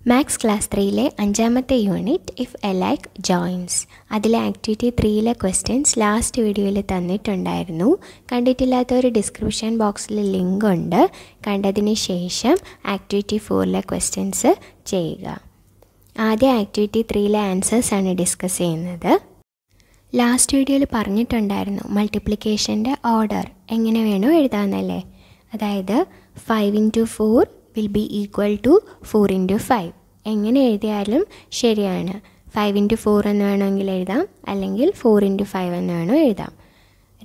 Maths class ത്രീയിലെ അഞ്ചാമത്തെ unit if a like joins അതിലെ ആക്ടിവിറ്റി ത്രീയിലെ ക്വസ്റ്റ്യൻസ് ലാസ്റ്റ് വീഡിയോയിൽ തന്നിട്ടുണ്ടായിരുന്നു. കണ്ടിട്ടില്ലാത്തവർ ഡിസ്ക്രിപ്ഷൻ ബോക്സിൽ ലിങ്ക് ഉണ്ട്. കണ്ടതിന് ശേഷം ആക്ടിവിറ്റി ഫോറിലെ ക്വസ്റ്റ്യൻസ് ചെയ്യുക. ആദ്യ ആക്ടിവിറ്റി ത്രീയിലെ ആണ് ഡിസ്കസ് ചെയ്യുന്നത്. ലാസ്റ്റ് വീഡിയോയിൽ പറഞ്ഞിട്ടുണ്ടായിരുന്നു മൾട്ടിപ്ലിക്കേഷന്റെ ഓർഡർ എങ്ങനെ വേണോ എഴുതാമെന്നല്ലേ അതായത് five into four will be equal to four into five എങ്ങനെ എഴുതിയാലും ശരിയാണ്. ഫൈവ് ഇന്റു ഫോർ എന്ന് വേണമെങ്കിൽ എഴുതാം. അല്ലെങ്കിൽ ഫോർ ഇന്റു ഫൈവ് എന്ന് വേണോ എഴുതാം.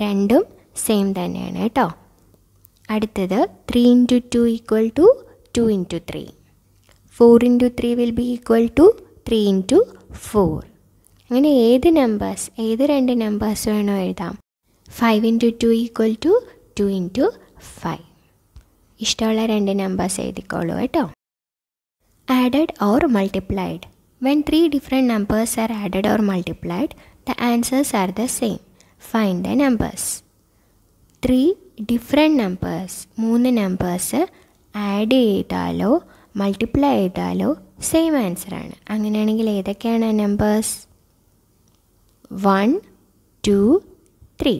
രണ്ടും സെയിം തന്നെയാണ് കേട്ടോ. അടുത്തത് three into two equal to two into three four into three will be equal to three into four അങ്ങനെ ഏത് നമ്പേഴ്സ് ഏത് രണ്ട് നമ്പേഴ്സ് വേണോ എഴുതാം. Five into two equal to two into five ഇഷ്ടമുള്ള രണ്ട് നമ്പേഴ്സ് എഴുതിക്കോളൂ കേട്ടോ. Added or multiplied when three different numbers are added or multiplied the answers are the same fine the numbers three different numbers മൂന്ന് numbers add ചെയ്താലോ multiply ചെയ്താലോ same ആൻസറാണ് അങ്ങനെയാണെങ്കിൽ ഏതൊക്കെയാണ് നമ്പേഴ്സ് വൺ ടു ത്രീ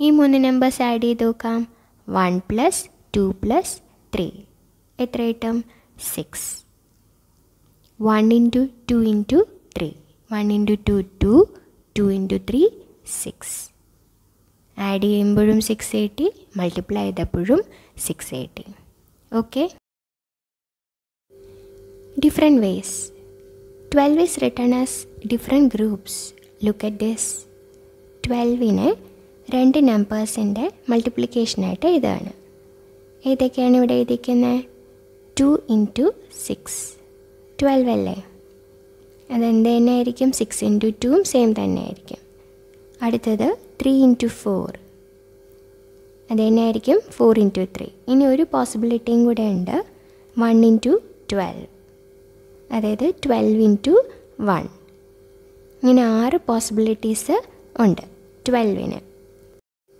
ഈ മൂന്ന് നമ്പേഴ്സ് ആഡ് ചെയ്ത് നോക്കാം. One plus two plus three എത്ര കിട്ടും? Six one into two into three one into two two two into three six add ചെയ്യുമ്പോഴും സിക്സ് എയ്റ്റി മൾട്ടിപ്ലൈ ചെയ്തപ്പോഴും six eighty okay different ways twelve is return as different groups look at this ട്വൽവിനെ രണ്ട് നമ്പേഴ്സിന്റെ മൾട്ടിപ്ലിക്കേഷനായിട്ട് എഴുതുകയാണ്. ഏതൊക്കെയാണ് ഇവിടെ എഴുതിക്കുന്നത് two into six twelve അല്ലേ? അതെന്ത് തന്നെ ആയിരിക്കും സിക്സ് ഇന്റു ടുവും സെയിം തന്നെ ആയിരിക്കും അടുത്തത് ത്രീ ഇന്റു ഫോർ അത് തന്നെ ആയിരിക്കും ഫോർ ഇന്റു ത്രീ ഇനി ഒരു പോസിബിലിറ്റിയും കൂടെ ഉണ്ട്. വൺ ഇന്റു ട്വൽവ് അതായത് ട്വൽവ് ഇന്റു വൺ ഇങ്ങനെ ആറ് പോസിബിലിറ്റീസ് ഉണ്ട്. ട്വൽവിന്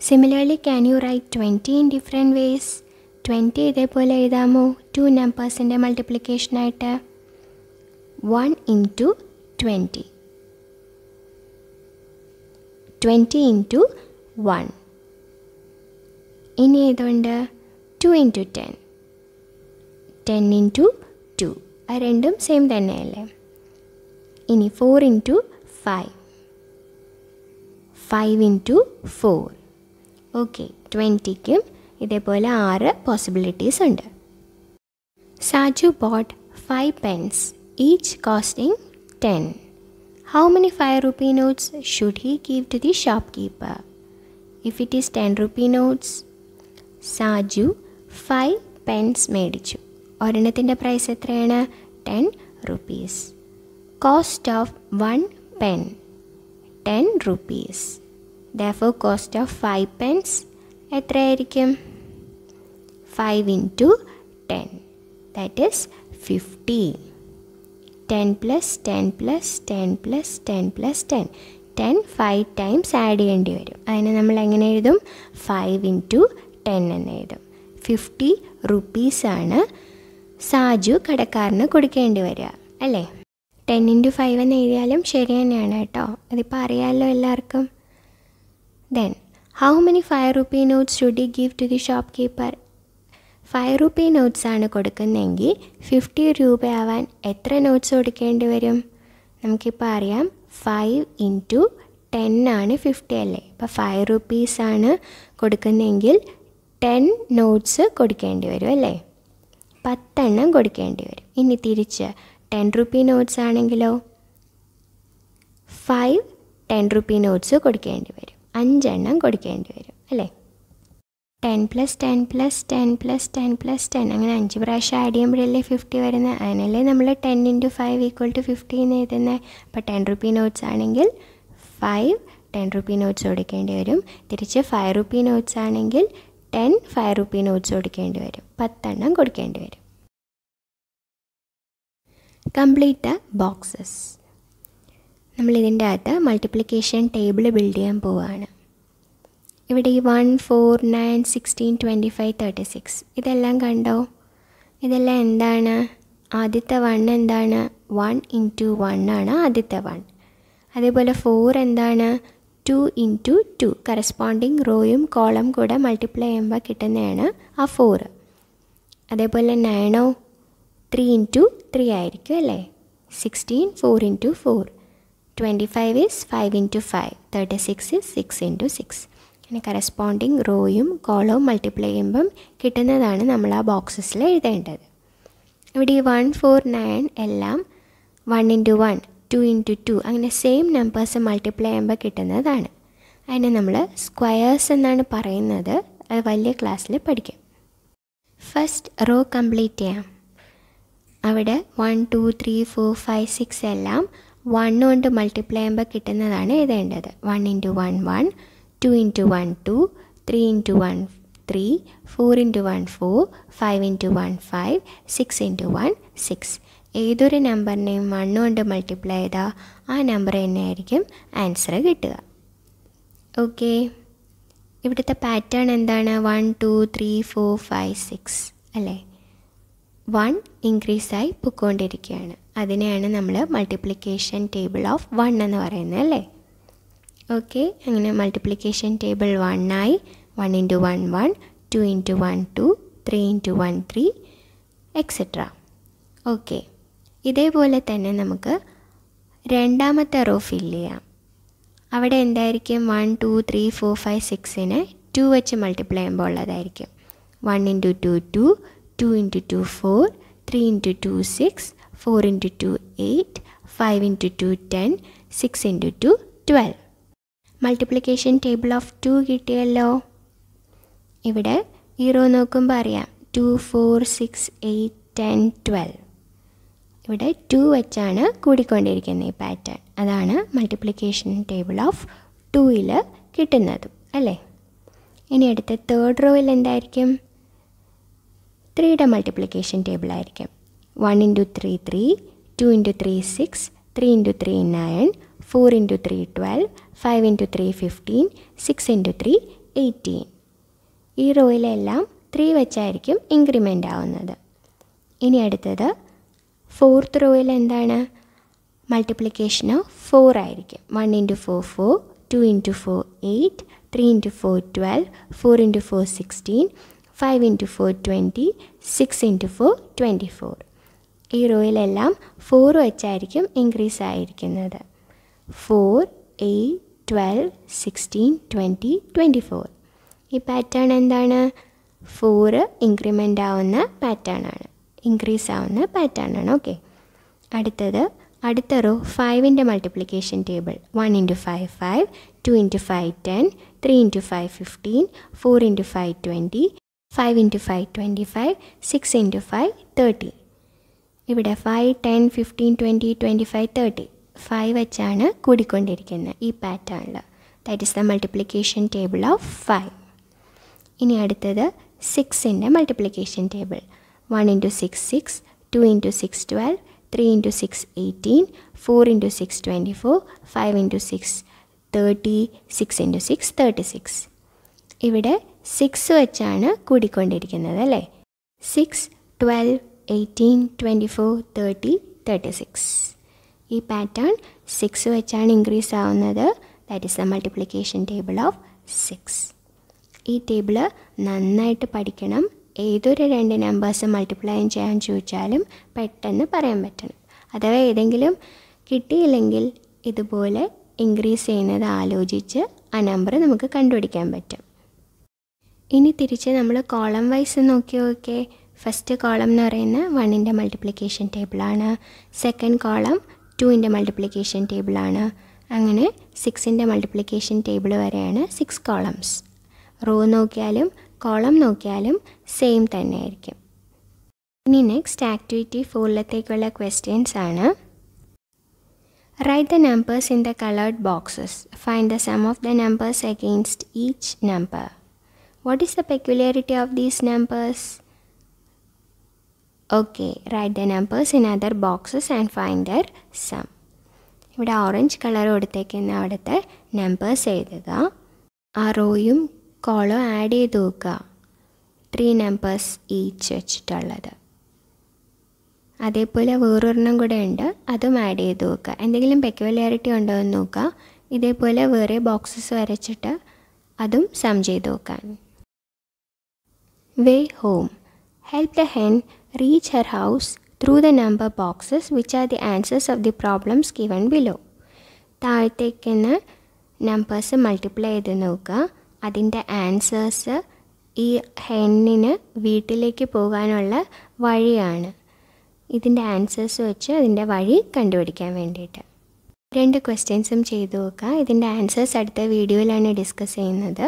similarly can you write twenty in different ways twenty ഇതേപോലെ എഴുതാമോ? ടു നമ്പേഴ്സിന്റെ മൾട്ടിപ്ലിക്കേഷനായിട്ട് one into twenty twenty into one ഇനി ഏതുണ്ട്? Two into ten ten into two ആ രണ്ടും സെയിം തന്നെയല്ലേ? ഇനി four into five five into four okay ട്വന്റിക്കും ഇതേപോലെ ആറ് പോസിബിലിറ്റീസ് ഉണ്ട്. Saju bought five pens each costing ten how many five rupee notes should he give to the shopkeeper if it is ten rupee notes Saju five pens മേടിച്ചു. ഒരെണ്ണത്തിന്റെ price എത്രയാണ്? Ten rupees cost of one pen ten rupees though cost of five pens എത്രയായിരിക്കും? Five into ten that is fifty ten plus ten plus ten plus ten plus ten ten five times add ചെയ്യേണ്ടി വരും. അതിനെ നമ്മൾ എങ്ങനെ എഴുതും? Five into ten എന്ന് എഴുതും. Fifty റുപ്പീസാണ് സാജു കടക്കാരന് കൊടുക്കേണ്ടി വരിക. അല്ലേ? ടെൻ ഇന്റു ഫൈവ് എന്ന് എഴുതിയാലും ശരി തന്നെയാണ് കേട്ടോ. അതിപ്പോൾ അറിയാമല്ലോ എല്ലാവർക്കും. Then how many five rupee notes should he give to the shopkeeper five rupee notes ആണ് കൊടുക്കുന്നതെങ്കിൽ ഫിഫ്റ്റി രൂപയാവാൻ എത്ര നോട്ട്സ് കൊടുക്കേണ്ടി വരും? നമുക്കിപ്പോൾ അറിയാം ഫൈവ് ഇന്റു ടെൻ ആണ് ഫിഫ്റ്റി അല്ലേ? ഇപ്പോൾ ഫൈവ് റുപ്പീസാണ് കൊടുക്കുന്നതെങ്കിൽ ടെൻ നോട്ട്സ് കൊടുക്കേണ്ടി വരും അല്ലേ? പത്തെണ്ണം കൊടുക്കേണ്ടി വരും. ഇനി തിരിച്ച് ടെൻ റുപ്പി നോട്ട്സ് ആണെങ്കിലോ? ഫൈവ് ടെൻ റുപ്പി നോട്ട്സ് കൊടുക്കേണ്ടി വരും. അഞ്ചെണ്ണം കൊടുക്കേണ്ടി വരും അല്ലേ? Ten plus ten plus ten plus ten plus ten അങ്ങനെ അഞ്ച് പ്രാവശ്യം ആഡ് ചെയ്യുമ്പോഴല്ലേ ഫിഫ്റ്റി വരുന്നത് അതിനല്ലേ നമ്മൾ ten into five equal to fifty എന്ന് എഴുതുന്നത് അപ്പോൾ ടെൻ റുപ്പി നോട്ട്സ് ആണെങ്കിൽ ഫൈവ് ടെൻ റുപ്പി നോട്ട്സ് കൊടുക്കേണ്ടി വരും. തിരിച്ച് ഫൈവ് റുപ്പി നോട്ട്സ് ആണെങ്കിൽ ടെൻ ഫൈവ് റുപ്പി നോട്ട്സ് കൊടുക്കേണ്ടി വരും. പത്തെണ്ണം കൊടുക്കേണ്ടി വരും. Complete the boxes. നമ്മൾ ഇതിന്റെ അകത്ത് മൾട്ടിപ്ലിക്കേഷൻ ടേബിൾ ബിൽഡ് ചെയ്യാൻ പോവുകയാണ് ഇവിടെ ഈ one four nine sixteen twenty five thirty six ഇതെല്ലാം കണ്ടോ? ഇതെല്ലാം എന്താണ്? ആദ്യത്തെ വൺ എന്താണ്? വൺ ഇന്റു വൺ ആണ് ആദ്യത്തെ വൺ അതേപോലെ ഫോർ എന്താണ്? ടു ഇന്റു ടു കറസ്പോണ്ടിങ് റോയും കോളം കൂടെ മൾട്ടിപ്ലൈ ചെയ്യുമ്പോൾ കിട്ടുന്നതാണ് ആ ഫോറ് അതേപോലെ നയനോ ത്രീ ഇന്റു ത്രീ ആയിരിക്കും അല്ലേ? Sixteen four into four twenty five is five into five thirty six is six into six അങ്ങനെ കറസ്പോണ്ടിങ് റോയും കോളവും മൾട്ടിപ്ലൈ ചെയ്യുമ്പം കിട്ടുന്നതാണ് നമ്മൾ ആ ബോക്സസിൽ എഴുതേണ്ടത്. ഇവിടെ ഈ വൺ ഫോർ നയൻ എല്ലാം one into one two into two അങ്ങനെ സെയിം നമ്പേഴ്സ് മൾട്ടിപ്ലൈ ചെയ്യുമ്പോൾ കിട്ടുന്നതാണ്. അതിനെ നമ്മൾ സ്ക്വയേഴ്സ് എന്നാണ് പറയുന്നത്. അത് വലിയ ക്ലാസ്സിൽ പഠിക്കും. ഫസ്റ്റ് റോ കംപ്ലീറ്റ് ചെയ്യാം. അവിടെ one two three four five six എല്ലാം വൺ കൊണ്ട് മൾട്ടിപ്ലൈ ചെയ്യുമ്പോൾ കിട്ടുന്നതാണ് എഴുതേണ്ടത് one into one one two into one two three into one three four into one four five into one five six into one six ഏതൊരു നമ്പറിനെയും one കൊണ്ട് multiply ചെയ്താൽ ആ നമ്പർ തന്നെയായിരിക്കും ആൻസർ കിട്ടുക. ഓക്കെ ഇവിടുത്തെ പാറ്റേൺ എന്താണ്? One two three four five six അല്ലേ? വൺ ഇൻക്രീസായി പൊയ്ക്കൊണ്ടിരിക്കുകയാണ് അതിനെയാണ് നമ്മൾ മൾട്ടിപ്ലിക്കേഷൻ ടേബിൾ ഓഫ് വൺ എന്ന് പറയുന്നത് അല്ലേ? ഓക്കെ അങ്ങനെ മൾട്ടിപ്ലിക്കേഷൻ ടേബിൾ വൺ ആയി one into one one two into one two three into one three etcetera okay ഇതേപോലെ തന്നെ നമുക്ക് രണ്ടാമത്തെ റോ ഫില്ല് ചെയ്യാം. അവിടെ എന്തായിരിക്കും? One two three four five സിക്സിനെ two വെച്ച് മൾട്ടിപ്ലൈ ചെയ്യുമ്പോൾ ഉള്ളതായിരിക്കും. One into two two two into two four three into two six four into two eight five into two ten six into two twelve multiplication table of two കിട്ടിയല്ലോ. ഇവിടെ ഈ row നോക്കുമ്പോൾ അറിയാം. Two four six eight ten twelve ഇവിടെ two വെച്ചാണ് കൂടിക്കൊണ്ടിരിക്കുന്നത് ഈ pattern അതാണ് മൾട്ടിപ്ലിക്കേഷൻ ടേബിൾ ഓഫ് ടൂയിൽ കിട്ടുന്നത് അല്ലേ? ഇനി അടുത്ത തേർഡ് റോയിൽ എന്തായിരിക്കും? ത്രീയുടെ മൾട്ടിപ്ലിക്കേഷൻ ടേബിൾ ആയിരിക്കും. One into three three two into three six three into three nine four into three twelve five into three fifteen six into three eighteen ഈ റോയിലെല്ലാം ത്രീ വെച്ചായിരിക്കും ഇൻക്രിമെന്റ് ആവുന്നത്. ഇനി അടുത്തത് ഫോർത്ത് റോയിൽ എന്താണ്? മൾട്ടിപ്ലിക്കേഷൻ ഓഫ് ഫോർ ആയിരിക്കും. One into four four two into four eight three into four twelve four into four sixteen five into four twenty six into four twenty four ഈ റോയിലെല്ലാം four വെച്ചായിരിക്കും increase ആയിരിക്കുന്നത്. Four eight twelve sixteen twenty twenty four ഈ pattern എന്താണ്? Four increment ആവുന്ന pattern ആണ്. Increase ആവുന്ന pattern ആണ് ഓക്കെ അടുത്തത് അടുത്ത row ഫൈവിന്റെ multiplication table one into five five two into five ten three into five fifteen four into five twenty five into five twenty five six into five thirty ഇവിടെ five ten fifteen twenty twenty five thirty five വെച്ചാണ് കൂടിക്കൊണ്ടിരിക്കുന്നത് ഈ പാറ്റേണിൽ that is the multiplication table of five ഇനി അടുത്തത് സിക്സിന്റെ multiplication table one into six six two into six twelve three into six eighteen four into six twenty four five into six thirty six into six thirty six ഇവിടെ six വെച്ചാണ് കൂടിക്കൊണ്ടിരിക്കുന്നത് അല്ലേ? Six twelve eighteen twenty four thirty thirty six ഈ pattern six വെച്ചാണ് increase ആവുന്നത്. That is the multiplication table of six ഈ table നന്നായിട്ട് പഠിക്കണം. ഏതൊരു രണ്ട് നമ്പേഴ്സ് മൾട്ടിപ്ലൈ ചെയ്യാൻ ചോദിച്ചാലും പെട്ടെന്ന് പറയാൻ പറ്റണം. അഥവാ ഏതെങ്കിലും കിട്ടിയില്ലെങ്കിൽ ഇതുപോലെ ഇൻക്രീസ് ചെയ്യുന്നത് ആലോചിച്ച് ആ നമ്പർ നമുക്ക് കണ്ടുപിടിക്കാൻ പറ്റും. ഇനി തിരിച്ച് നമ്മൾ കോളം വൈസ് നോക്കി ഫസ്റ്റ് കോളം എന്ന് പറയുന്നത് വണ്ണിന്റെ മൾട്ടിപ്ലിക്കേഷൻ ടേബിളാണ് സെക്കൻഡ് കോളം ടുവിന്റെ മൾട്ടിപ്ലിക്കേഷൻ ടേബിളാണ് അങ്ങനെ സിക്സിന്റെ മൾട്ടിപ്ലിക്കേഷൻ ടേബിൾ വരെയാണ് സിക്സ് കോളംസ് റോ നോക്കിയാലും കോളം നോക്കിയാലും സെയിം തന്നെ ആയിരിക്കും ഇനി നെക്സ്റ്റ് ആക്ടിവിറ്റി ഫോറിലത്തേക്കുള്ള ക്വസ്റ്റ്യൻസ് ആണ്. Write the numbers in the coloured boxes find the sum of the numbers against each number what is the peculiarity of these numbers write the numbers in other boxes and find their sum ഇവിടെ orange colour കൊടുത്തേക്കുന്ന അവിടുത്തെ numbers എഴുതുക. ആ റോയും കോളോ add ചെയ്ത് നോക്കുക three numbers each വെച്ചിട്ടുള്ളത്. അതേപോലെ വേറൊരെണ്ണം കൂടെ ഉണ്ട് അതും ആഡ് ചെയ്ത് നോക്കുക എന്തെങ്കിലും പെക്യുലാരിറ്റി ഉണ്ടോ എന്ന് നോക്കുക. ഇതേപോലെ വേറെ ബോക്സസ് വരച്ചിട്ട് അതും സം ചെയ്ത് നോക്കാൻ way home help the hen reach her house through the number boxes which are the answers of the problems given below. താഴത്തേക്കെന്ന് നമ്പേഴ്സ് മൾട്ടിപ്ലൈ ചെയ്ത് നോക്കുക. അതിന്റെ ആൻസേഴ്സ് ഈ ഹെണ്ണിന് വീട്ടിലേക്ക് പോകാനുള്ള വഴിയാണ്. ഇതിന്റെ ആൻസേഴ്സ് വെച്ച് അതിന്റെ വഴി കണ്ടുപിടിക്കാൻ വേണ്ടിയിട്ട്. രണ്ട് ക്വസ്റ്റ്യൻസും ചെയ്തു നോക്കുക. ഇതിന്റെ ആൻസേഴ്സ് അടുത്ത വീഡിയോയിലാണ് ഡിസ്കസ് ചെയ്യുന്നത്.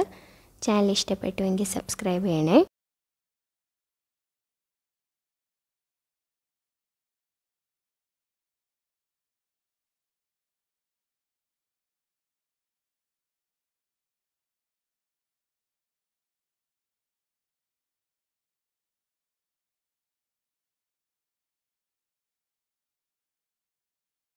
ചാനൽ ഇഷ്ടപ്പെട്ടുവെങ്കിൽ സബ്സ്ക്രൈബ് ചെയ്യണേ.